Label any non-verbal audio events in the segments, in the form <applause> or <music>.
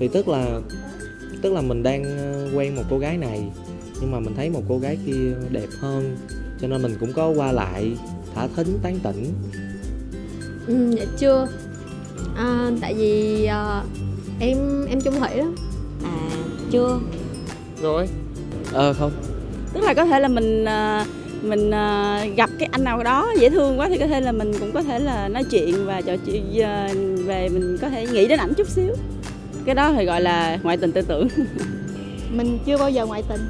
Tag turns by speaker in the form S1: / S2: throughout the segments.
S1: thì tức là tức là mình đang ờ, quen một cô gái này nhưng mà mình thấy một cô gái kia đẹp hơn cho nên mình cũng có qua lại thả thính tán tỉnh.
S2: Ừ, dạ chưa. À, tại vì à, em em chung thủy đó
S3: à chưa.
S4: Rồi.
S1: Ờ không.
S5: Tức là có thể là mình à, mình à, gặp cái anh nào đó dễ thương quá thì có thể là mình cũng có thể là nói chuyện và trò chuyện à, về mình có thể nghĩ đến ảnh chút xíu cái đó thì gọi là ngoại tình tư tưởng. <laughs>
S6: Mình chưa bao giờ ngoại tình.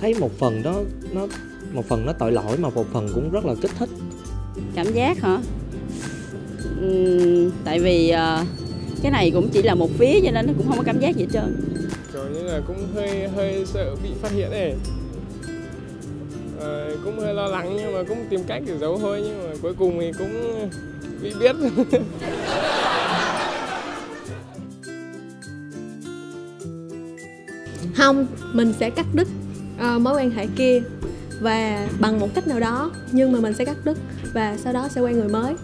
S1: Thấy một phần đó nó một phần nó tội lỗi mà một phần cũng rất là kích thích.
S5: Cảm giác hả? Ừm, tại vì à, cái này cũng chỉ là một phía cho nên nó cũng không có cảm giác gì hết trơn.
S4: Kiểu như là cũng hơi hơi sợ bị phát hiện này ờ, cũng hơi lo lắng nhưng mà cũng tìm cách để giấu thôi nhưng mà cuối cùng thì cũng bị biết.
S2: Không mình sẽ cắt đứt ờ, mối quan hệ kia và bằng một cách nào đó nhưng mà mình sẽ cắt đứt và sau đó sẽ quen người mới.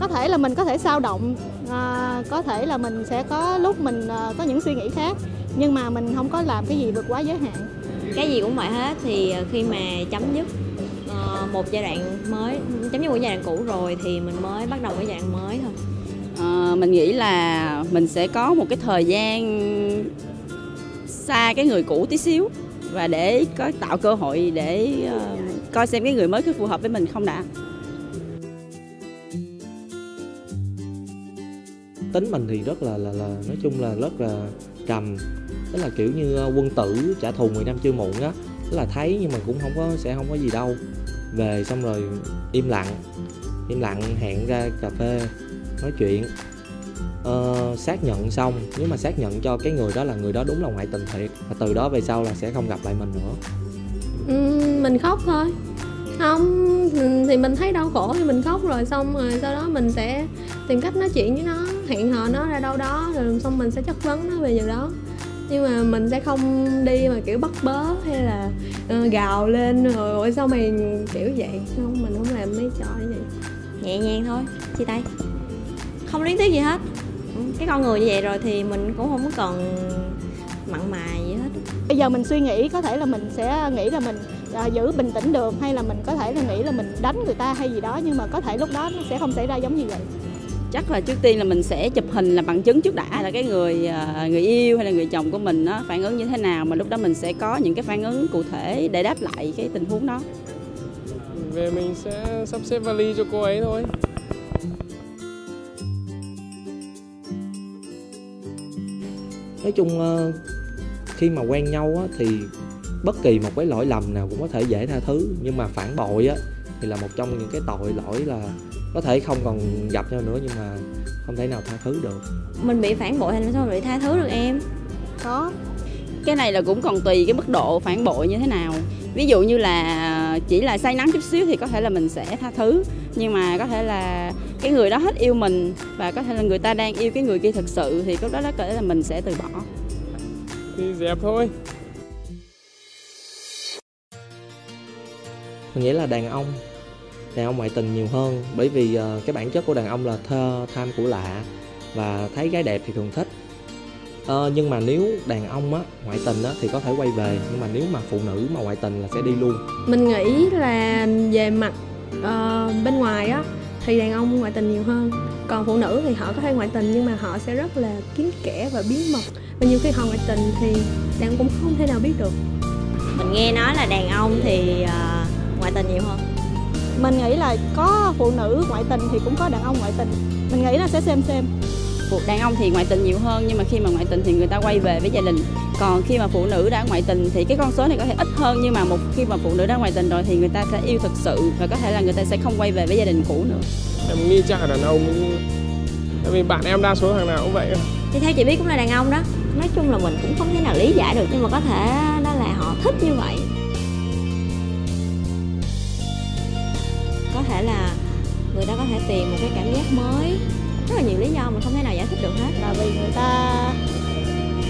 S6: Có thể là mình có thể sao động à, có thể là mình sẽ có lúc mình à, có những suy nghĩ khác nhưng mà mình không có làm cái gì vượt quá giới hạn.
S3: Cái gì cũng vậy hết thì khi mà chấm dứt ờ, một giai đoạn mới chấm dứt một giai đoạn cũ rồi thì mình mới bắt đầu cái giai đoạn mới thôi.
S5: Ờ, mình nghĩ là mình sẽ có một cái thời gian xa cái người cũ tí xíu và để có tạo cơ hội để ờ, coi xem cái người mới có phù hợp với mình không đã.
S1: Tính mình thì rất là là là nói chung là rất là trầm. Tức là kiểu như quân tử trả thù 10 năm chưa muộn á. Tức là thấy nhưng mà cũng không có sẽ không có gì đâu về xong rồi im lặng. Im lặng hẹn ra cà phê nói chuyện. Ờ, xác nhận xong. Nếu mà xác nhận cho cái người đó là người đó đúng là ngoại tình thiệt và từ đó về sau là sẽ không gặp lại mình nữa.
S2: Ừ, mình khóc thôi. Không thì mình thấy đau khổ thì mình khóc rồi xong rồi sau đó mình sẽ tìm cách nói chuyện với nó hẹn hò nó ra đâu đó rồi xong mình sẽ chất vấn nó về điều đó nhưng mà mình sẽ không đi mà kiểu bắt bớ hay là ờ, gào lên rồi ôi sao mày kiểu vậy? Không mình không làm mấy trò như vậy.
S3: Nhẹ nhàng thôi chia tay. Không luyến tiếc gì hết. Cái con người như vậy rồi thì mình cũng không có cần mặn mà gì hết.
S6: Bây giờ mình suy nghĩ có thể là mình sẽ nghĩ là mình à, giữ bình tĩnh được hay là mình có thể là nghĩ là mình đánh người ta hay gì đó nhưng mà có thể lúc đó nó sẽ không xảy ra giống như vậy
S5: chắc là trước tiên là mình sẽ chụp hình làm bằng chứng trước đã là cái người ờ, người yêu hay là người chồng của mình nó phản ứng như thế nào mà lúc đó mình sẽ có những cái phản ứng cụ thể để đáp lại cái tình huống đó.
S4: Về mình sẽ sắp xếp vali cho cô ấy thôi.
S1: Nói chung ờ, khi mà quen nhau á, thì bất kỳ một cái lỗi lầm nào cũng có thể dễ tha thứ nhưng mà phản bội á, thì là một trong những cái tội lỗi là có thể không còn gặp nhau nữa nhưng mà không thể nào tha thứ được.
S3: Mình bị phản bội thì làm sao? Mà bị tha thứ được em?
S6: Có.
S5: Cái này là cũng còn tùy cái mức độ phản bội như thế nào. Ví dụ như là chỉ là say nắng chút xíu thì có thể là mình sẽ tha thứ. Nhưng mà có thể là cái người đó hết yêu mình và có thể là người ta đang yêu cái người kia thực sự thì lúc đó có thể là mình sẽ từ bỏ.
S4: Thì dẹp thôi.
S1: Mình nghĩ là đàn ông đàn ông ngoại tình nhiều hơn. Bởi vì ờ, cái bản chất của đàn ông là thơ tham của lạ và thấy gái đẹp thì thường thích. Ờ, nhưng mà nếu đàn ông á ngoại tình á thì có thể quay về. Nhưng mà nếu mà phụ nữ mà ngoại tình là sẽ đi luôn.
S2: Mình nghĩ là về mặt ờ, bên ngoài á thì đàn ông ngoại tình nhiều hơn. Còn phụ nữ thì họ có thể ngoại tình nhưng mà họ sẽ rất là kín kẽ và bí mật. Và nhiều khi họ ngoại tình thì đàn ông cũng không thể nào biết được.
S3: Mình nghe nói là đàn ông thì ờ, ngoại tình nhiều hơn
S6: mình nghĩ là có phụ nữ ngoại tình thì cũng có đàn ông ngoại tình. Mình nghĩ là sẽ xem xem.
S5: Phụ đàn ông thì ngoại tình nhiều hơn nhưng mà khi mà ngoại tình thì người ta quay về với gia đình. Còn khi mà phụ nữ đã ngoại tình thì cái con số này có thể ít hơn nhưng mà một khi mà phụ nữ đã ngoại tình rồi thì người ta sẽ yêu thực sự và có thể là người ta sẽ không quay về với gia đình cũ nữa.
S4: Em nghĩ chắc là đàn ông tại vì bạn em đa số thằng nào cũng vậy
S3: thì theo chị biết cũng là đàn ông đó. Nói chung là mình cũng không thể nào lý giải được nhưng mà có thể đó là họ thích như vậy thể là người ta có thể tìm một cái cảm giác mới. Rất là nhiều lý do mình không thể nào giải thích được hết.
S6: Là vì người ta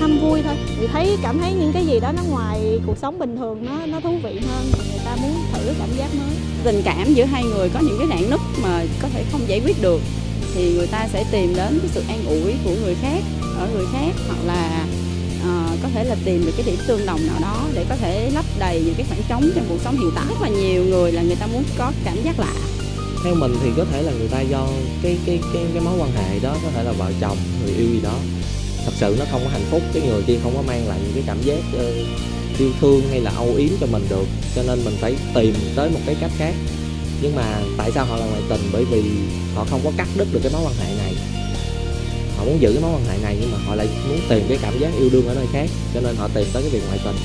S6: ham vui thôi. Vì thấy cảm thấy những cái gì đó nó ngoài cuộc sống bình thường nó nó thú vị hơn thì người ta muốn thử cảm giác mới.
S5: Tình cảm giữa hai người có những cái rạn nứt mà có thể không giải quyết được thì người ta sẽ tìm đến cái sự an ủi của người khác ở người khác hoặc là ờ, có thể là tìm được cái điểm tương đồng nào đó để có thể lấp đầy những cái khoảng trống trong cuộc sống hiện tại. Rất là nhiều người là người ta muốn có cảm giác lạ
S1: theo mình thì có thể là người ta do cái cái cái cái mối quan hệ đó có thể là vợ chồng người yêu gì đó. Thật sự nó không có hạnh phúc cái người kia không có mang lại những cái cảm giác uh, yêu thương hay là âu yếm cho mình được. Cho nên mình phải tìm tới một cái cách khác. Nhưng mà tại sao họ là ngoại tình? Bởi vì họ không có cắt đứt được cái mối quan hệ này. Họ muốn giữ cái mối quan hệ này nhưng mà họ lại muốn tìm cái cảm giác yêu đương ở nơi khác. Cho nên họ tìm tới cái việc ngoại tình.